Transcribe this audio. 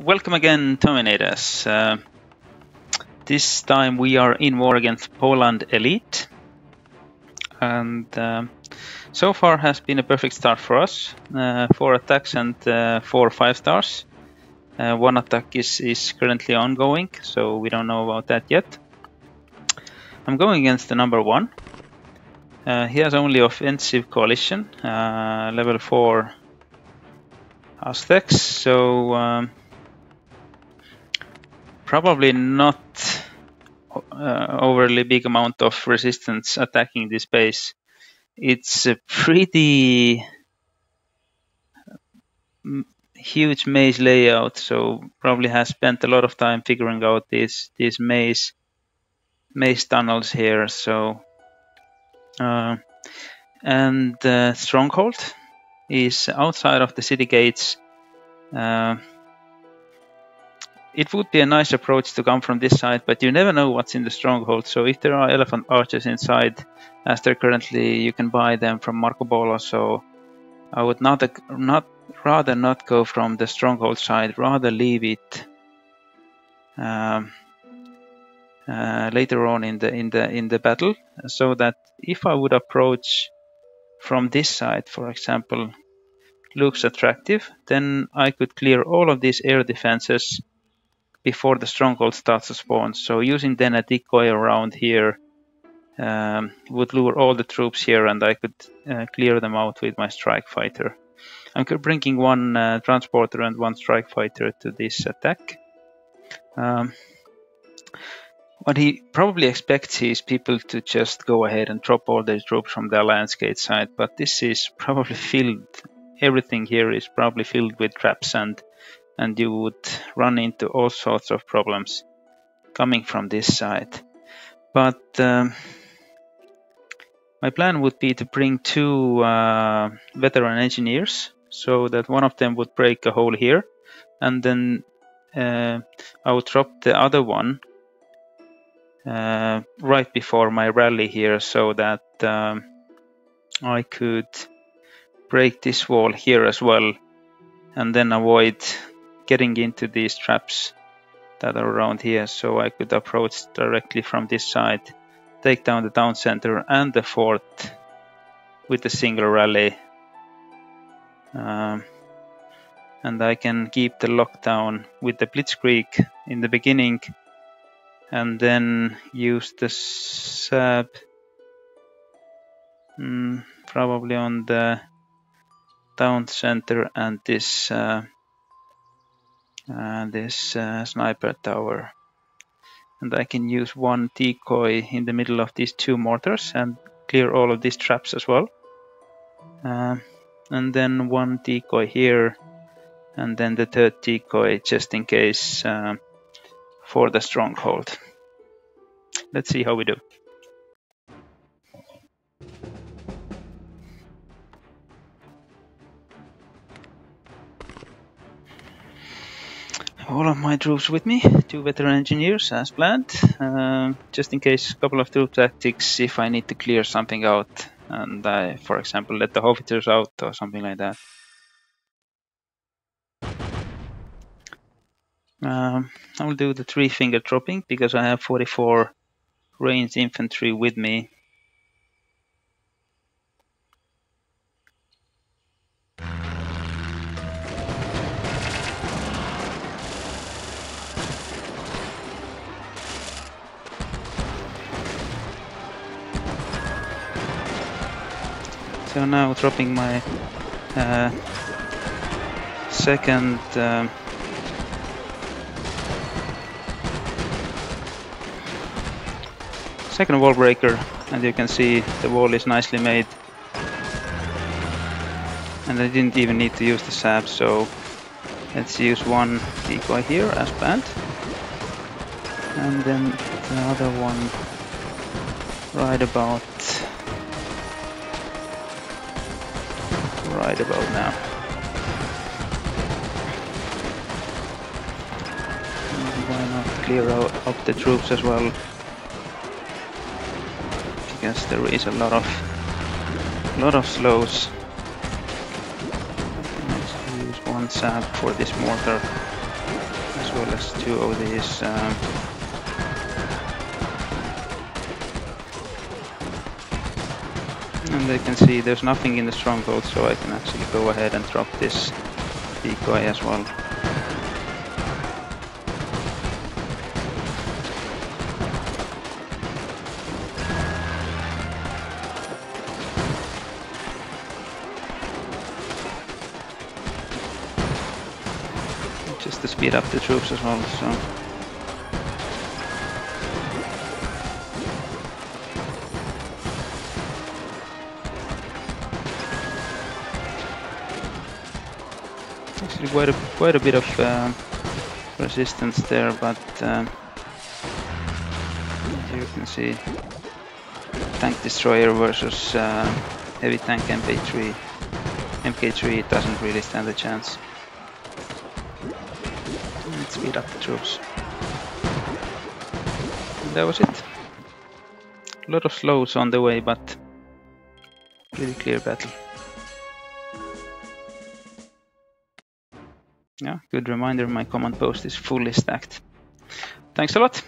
welcome again, Terminators. Uh, this time we are in war against Poland Elite. And uh, so far has been a perfect start for us. Uh, four attacks and uh, four five stars. Uh, one attack is, is currently ongoing, so we don't know about that yet. I'm going against the number one. Uh, he has only offensive coalition, level 4 Aztecs, so um, probably not uh, overly big amount of resistance attacking this base. It's a pretty mm, huge maze layout, so probably has spent a lot of time figuring out these these maze maze tunnels here. So uh, and uh, stronghold is outside of the city gates. It would be a nice approach to come from this side, but you never know what's in the stronghold. So if there are elephant archers inside, as there currently, you can buy them from Marco Polo. So I would not not rather not go from the stronghold side, rather leave it um, uh, later on in the in the in the battle, so that if I would approach from this side, for example, looks attractive, then I could clear all of these air defenses before the stronghold starts to spawn. So using then a decoy around here um, would lure all the troops here and I could uh, clear them out with my strike fighter. I'm bringing one uh, transporter and one strike fighter to this attack. Um, what he probably expects is people to just go ahead and drop all their troops from the Alliance Gate side, but this is probably filled, everything here is probably filled with traps and and you would run into all sorts of problems coming from this side. But um, my plan would be to bring two uh, veteran engineers so that one of them would break a hole here and then uh, I would drop the other one uh, right before my rally here so that um, I could break this wall here as well and then avoid getting into these traps that are around here so I could approach directly from this side, take down the town center and the fort with a single rally. Um, and I can keep the lockdown with the blitzkrieg in the beginning and then use the sab mm, probably on the town center and this uh, uh, this uh, sniper tower. And I can use one decoy in the middle of these two mortars and clear all of these traps as well. Uh, and then one decoy here and then the third decoy just in case uh, for the stronghold. Let's see how we do. All of my troops with me, two veteran engineers as planned, uh, just in case a couple of troop tactics if I need to clear something out and I, for example, let the howitzers out or something like that. Um, I will do the three finger dropping because I have 44 ranged infantry with me So now dropping my uh, second um, second wall breaker. And you can see the wall is nicely made. And I didn't even need to use the sab so let's use one decoy here as planned. And then the other one right about right about now. why not clear out up the troops as well? Because there is a lot of lot of slows. Let's use one sab for this mortar. as well as two of these um, and they can see there's nothing in the stronghold so I can actually go ahead and drop this decoy as well. Just to speed up the troops as well, so actually quite a, quite a bit of uh, resistance there, but uh, you can see tank destroyer versus uh, heavy tank MP3. MK3 doesn't really stand a chance. Let's speed up the troops. And that was it. A lot of slows on the way, but really clear battle. Yeah, good reminder my command post is fully stacked. Thanks a lot.